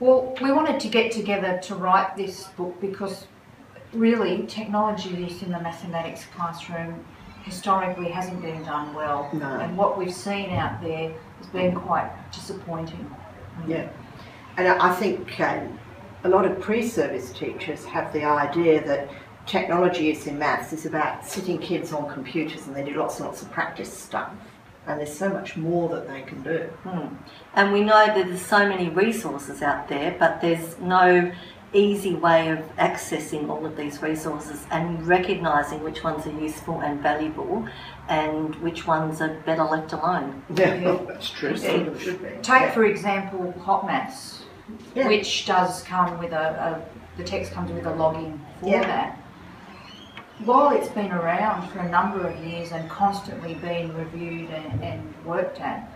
Well, we wanted to get together to write this book because really technology use in the mathematics classroom historically hasn't been done well. No. And what we've seen out there has been quite disappointing. Yeah. And I think um, a lot of pre-service teachers have the idea that technology use in maths is about sitting kids on computers and they do lots and lots of practice stuff. And there's so much more that they can do. Hmm. And we know that there's so many resources out there, but there's no easy way of accessing all of these resources and recognising which ones are useful and valuable and which ones are better left alone. Yeah, that's true. Yeah. Some of should be. Take, Yeah. for example, Hot Maths, Yeah. which does come with a, a, the text comes with a login for Yeah. that. While it's been around for a number of years and constantly being reviewed and, and worked at,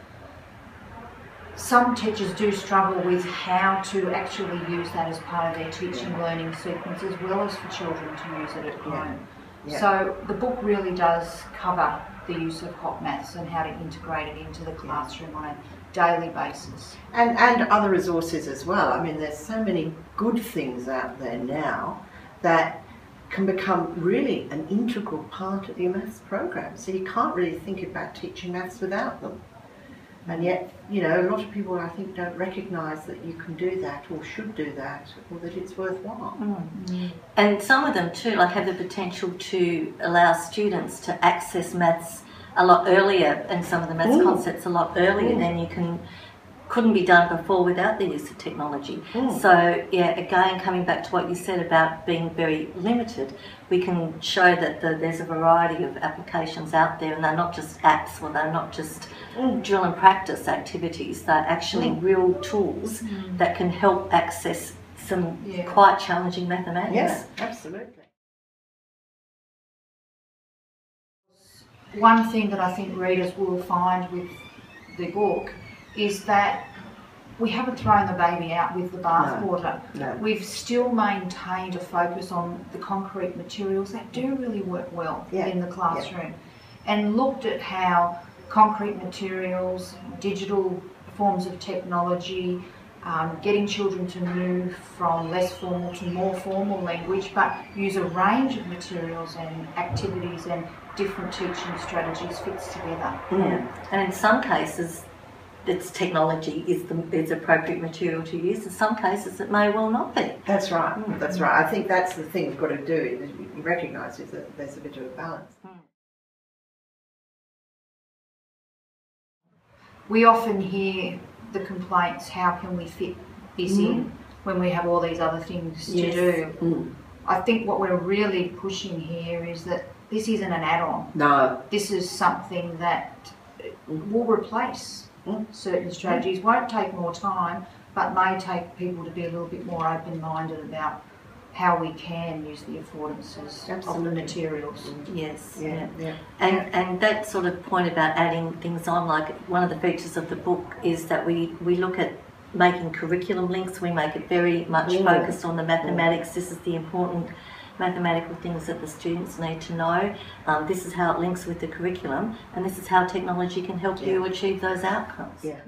some teachers do struggle with how to actually use that as part of their teaching learning sequence as well as for children to use it at Yeah. home. Yeah. So the book really does cover the use of HOTmaths and how to integrate it into the classroom on a daily basis. And, and other resources as well. I mean, there's so many good things out there now that can become really an integral part of your maths program. So you can't really think about teaching maths without them. And yet, you know, a lot of people I think don't recognise that you can do that or should do that or that it's worthwhile. And some of them too, like have the potential to allow students to access maths a lot earlier and some of the maths Mm. concepts a lot earlier Mm. than you can couldn't be done before without the use of technology. Mm. So yeah, again coming back to what you said about being very limited, we can show that the, there's a variety of applications out there and they're not just apps or they're not just Mm. drill and practice activities, they're actually real tools that can help access some Yeah. quite challenging mathematics. Yeah, absolutely. One thing that I think readers will find with the book is that we haven't thrown the baby out with the bathwater. No. We've still maintained a focus on the concrete materials that do really work well Yeah, in the classroom and looked at how concrete materials, digital forms of technology, um, getting children to move from less formal to more formal language, but use a range of materials and activities and different teaching strategies fits together. Yeah. And in some cases, it's technology is the is appropriate material to use. In some cases, it may well not be. That's right. Mm, that's right. I think that's the thing we've got to do. Is you recognise is that there's a bit of a balance. Hmm. We often hear the complaints, how can we fit this in mm. when we have all these other things Yes. to do? Mm. I think what we're really pushing here is that this isn't an add-on. No. This is something that mm. will replace Mm. certain strategies, won't take more time, but may take people to be a little bit more open-minded about how we can use the affordances of the materials. Yes. Yeah. Yeah. And and that sort of point about adding things on, like one of the features of the book is that we we look at making curriculum links. We make it very much Mm. focused on the mathematics. This is the important mathematical things that the students need to know. Um, this is how it links with the curriculum, and this is how technology can help you achieve those outcomes. Yeah.